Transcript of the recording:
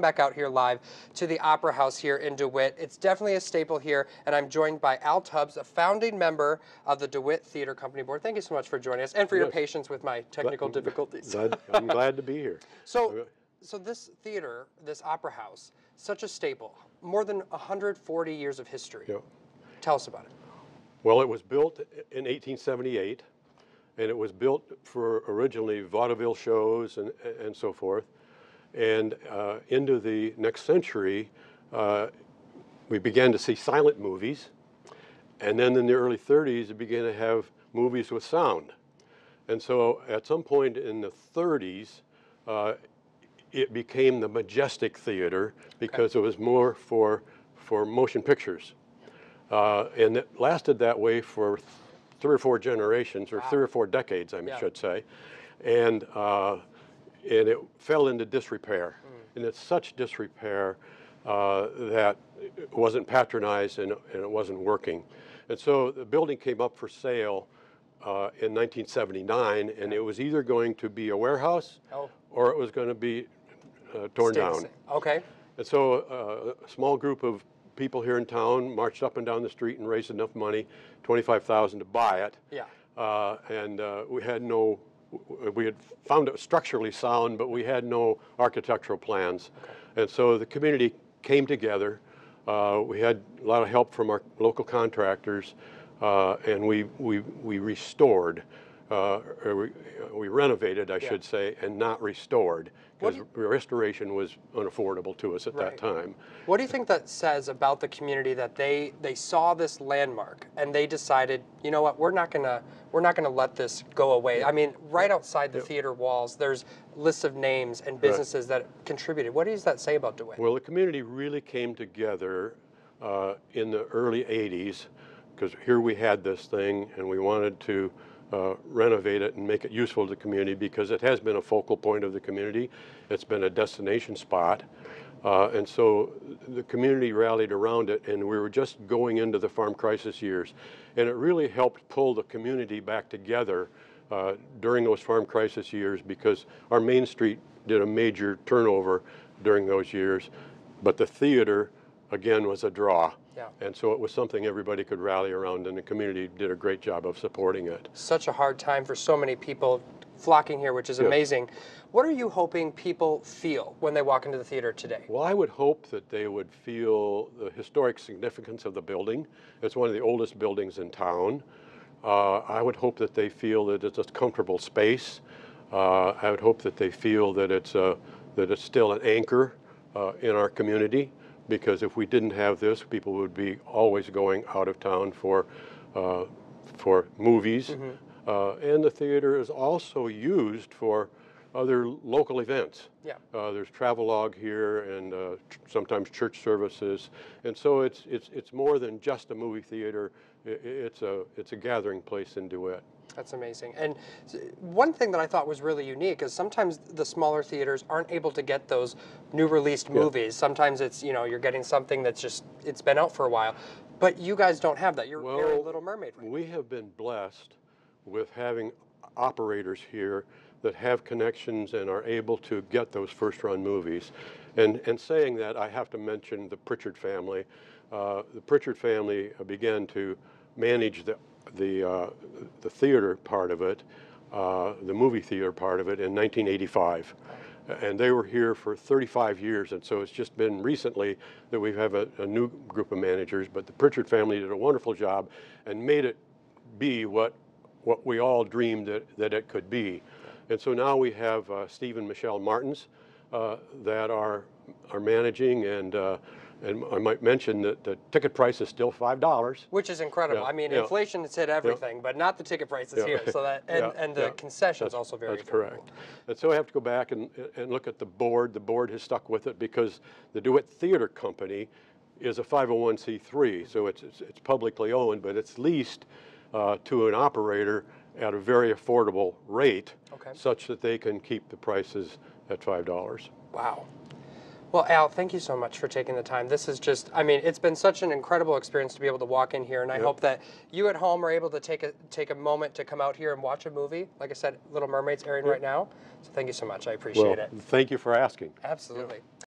back out here live to the Opera House here in DeWitt. It's definitely a staple here, and I'm joined by Al Tubbs, a founding member of the DeWitt Theater Company Board. Thank you so much for joining us and for your patience with my technical difficulties. Glad, I'm glad to be here. So, so this theater, this Opera House, such a staple, more than 140 years of history. Yeah. Tell us about it. Well, it was built in 1878, and it was built for originally vaudeville shows and, and so forth. And uh, into the next century, uh, we began to see silent movies. And then in the early 30s, it began to have movies with sound. And so at some point in the 30s, uh, it became the Majestic Theater because it was more for, for motion pictures. Uh, and it lasted that way for th- three or four generations, or three or four decades, I Yeah. should say. And, uh, and it fell into disrepair. And it's such disrepair uh, that it wasn't patronized and, and it wasn't working. And so the building came up for sale uh, in 1979, and it was either going to be a warehouse Oh. or it was going to be uh, torn down. Okay. And so uh, a small group of people here in town marched up and down the street and raised enough money, 25,000 to buy it. Yeah. Uh, and uh, we had no, we had found it structurally sound, but we had no architectural plans. And so the community came together. Uh, we had a lot of help from our local contractors, uh, and we, we, we restored, uh, we, we renovated, I Yeah. should say, and not restored, because restoration was unaffordable to us at Right. that time. What do you think that says about the community that they they saw this landmark and they decided, you know what, we're not gonna we're not gonna let this go away. I mean, right outside the theater walls, there's lists of names and businesses that contributed. What does that say about DeWitt? Well, the community really came together uh, in the early 80s because here we had this thing and we wanted to uh, renovate it and make it useful to the community because it has been a focal point of the community. It's been a destination spot. Uh, and so the community rallied around it, and we were just going into the farm crisis years. And it really helped pull the community back together uh, during those farm crisis years because our Main Street did a major turnover during those years, but the theater, again, was a draw. Yeah. And so it was something everybody could rally around, and the community did a great job of supporting it. Such a hard time for so many people flocking here, which is Yes. amazing. What are you hoping people feel when they walk into the theater today? Well, I would hope that they would feel the historic significance of the building. It's one of the oldest buildings in town. Uh, I would hope that they feel that it's a comfortable space. Uh, I would hope that they feel that it's a, that it's still an anchor uh, in our community. Because if we didn't have this, people would be always going out of town for uh, for movies. Uh, and the theater is also used for other local events. Yeah. Uh, there's travelogue here and uh, ch- sometimes church services. And so it's, it's, it's more than just a movie theater. It's, a, it's a gathering place in DeWitt. That's amazing. And one thing that I thought was really unique is sometimes the smaller theaters aren't able to get those new released movies. Sometimes it's, you know, you're getting something that's just, it's been out for a while. But you guys don't have that. You're airing Little Mermaid. Right? We have been blessed with having operators here that have connections and are able to get those first run movies. And, and saying that, I have to mention the Pritchard family. Uh, the Pritchard family began to manage the, the, uh, the theater part of it, uh, the movie theater part of it in 1985. And they were here for 35 years, and so it's just been recently that we have a, a new group of managers. But the Pritchard family did a wonderful job and made it be what, what we all dreamed that, that it could be. And so now we have uh, Steve and Michelle Martins uh, that are, are managing, and, uh, and I might mention that the ticket price is still $5. Which is incredible. Yeah, I mean, yeah. inflation has hit everything, but not the ticket prices Yeah. here. So that and, Yeah, and the yeah. concessions also very That's affordable. correct. And so I have to go back and, and look at the board. The board has stuck with it because the DeWitt Theater Company is a 501c3, so it's, it's, it's publicly owned, but it's leased uh, to an operator at a very affordable rate, Okay. such that they can keep the prices at $5. Wow. Well, Al, thank you so much for taking the time. This is just, I mean, it's been such an incredible experience to be able to walk in here, and I hope that you at home are able to take a take a moment to come out here and watch a movie. Like I said, Little Mermaid's airing right now. So thank you so much. I appreciate Well, it. thank you for asking. Absolutely.